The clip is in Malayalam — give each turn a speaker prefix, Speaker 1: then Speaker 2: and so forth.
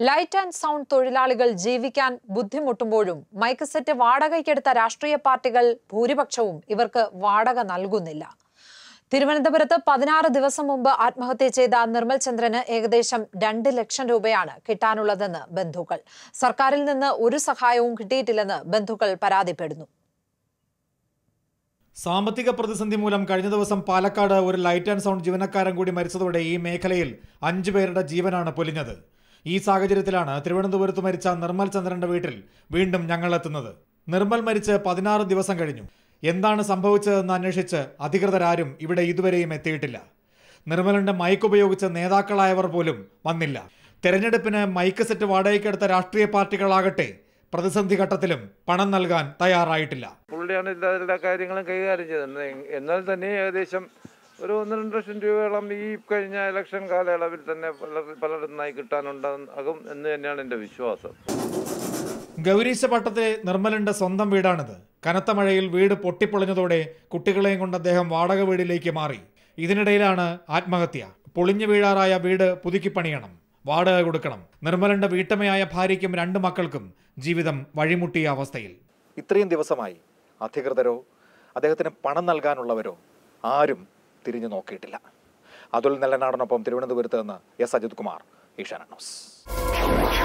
Speaker 1: ലൈറ്റ് ആൻഡ് സൗണ്ട് തൊഴിലാളികൾ ജീവിക്കാൻ ബുദ്ധിമുട്ടുമ്പോഴും മൈക്ക് സെറ്റ് വാടകയ്ക്കെടുത്ത രാഷ്ട്രീയ പാർട്ടികൾ ഭൂരിപക്ഷവും ഇവർക്ക് വാടക നൽകുന്നില്ല. തിരുവനന്തപുരത്ത് പതിനാറ് ദിവസം മുമ്പ് ആത്മഹത്യ ചെയ്ത നിർമ്മൽ ചന്ദ്രന് ഏകദേശം രണ്ട് ലക്ഷം രൂപയാണ് കിട്ടാനുള്ളതെന്ന് ബന്ധുക്കൾ. സർക്കാരിൽ നിന്ന് ഒരു സഹായവും കിട്ടിയിട്ടില്ലെന്ന് ബന്ധുക്കൾ പരാതിപ്പെടുന്നു.
Speaker 2: സാമ്പത്തിക പ്രതിസന്ധി മൂലം കഴിഞ്ഞ ദിവസം പാലക്കാട് ഒരു ലൈറ്റ് ആൻഡ് സൗണ്ട് ജീവനക്കാരൻ കൂടി മരിച്ചതോടെ ഈ മേഖലയിൽ അഞ്ചു പേരുടെ ജീവനാണ് പൊലിഞ്ഞത്. ഈ സാഹചര്യത്തിലാണ് തിരുവനന്തപുരത്ത് മരിച്ച നിർമ്മൽ ചന്ദ്രന്റെ വീട്ടിൽ വീണ്ടും ഞങ്ങൾ എത്തുന്നത്. നിർമ്മൽ മരിച്ച് പതിനാറ് ദിവസം കഴിഞ്ഞു. എന്താണ് സംഭവിച്ചതെന്ന് അന്വേഷിച്ച് അധികൃതരാരും ഇവിടെ ഇതുവരെയും എത്തിയിട്ടില്ല. നിർമ്മലിന്റെ മൈക്ക് ഉപയോഗിച്ച നേതാക്കളായവർ പോലും വന്നില്ല. തെരഞ്ഞെടുപ്പിന് മൈക്ക് സെറ്റ് വാടകയ്ക്കെടുത്ത രാഷ്ട്രീയ പാർട്ടികളാകട്ടെ പ്രതിസന്ധി ഘട്ടത്തിലും പണം നൽകാൻ തയ്യാറായിട്ടില്ല.
Speaker 3: പുള്ളിയാണ് എല്ലാ കാര്യങ്ങളും കൈകാര്യം ചെയ്തത്. എന്നാൽ തന്നെ ഏകദേശം ഒരു ഒന്ന് രണ്ട് ലക്ഷം രൂപയോളം ഈ കഴിഞ്ഞ ഇലക്ഷൻ കാലയളവിൽ തന്നെ പലരും പലരിടത്തുനിന്നായി കിട്ടാനുണ്ടാകും എന്ന് തന്നെയാണ് എന്റെ വിശ്വാസം.
Speaker 2: ഗൗരീശ പട്ടത്തെ നിർമ്മലിന്റെ സ്വന്തം വീടാണിത്. കനത്ത മഴയിൽ വീട് പൊട്ടിപ്പൊളിഞ്ഞതോടെ കുട്ടികളെയും കൊണ്ട് അദ്ദേഹം വാടക വീടിലേക്ക് മാറി. ഇതിനിടയിലാണ് ആത്മഹത്യ. പൊളിഞ്ഞു വീഴാറായ വീട് പുതുക്കി പണിയണം. വാടക കൊടുക്കണം. നിർമ്മലന്റെ വീട്ടമ്മയായ ഭാര്യയ്ക്കും രണ്ട് മക്കൾക്കും ജീവിതം വഴിമുട്ടിയ അവസ്ഥയിൽ. ഇത്രയും ദിവസമായി അധികൃതരോ അദ്ദേഹത്തിന് പണം നൽകാനുള്ളവരോ ആരും തിരിഞ്ഞു നോക്കിയിട്ടില്ല. അതുൽ നെല്ലനാടനൊപ്പം തിരുവനന്തപുരത്ത് നിന്ന് എസ്. അജിത് കുമാർ ഏഷ്യാനെറ്റ് ന്യൂസ്.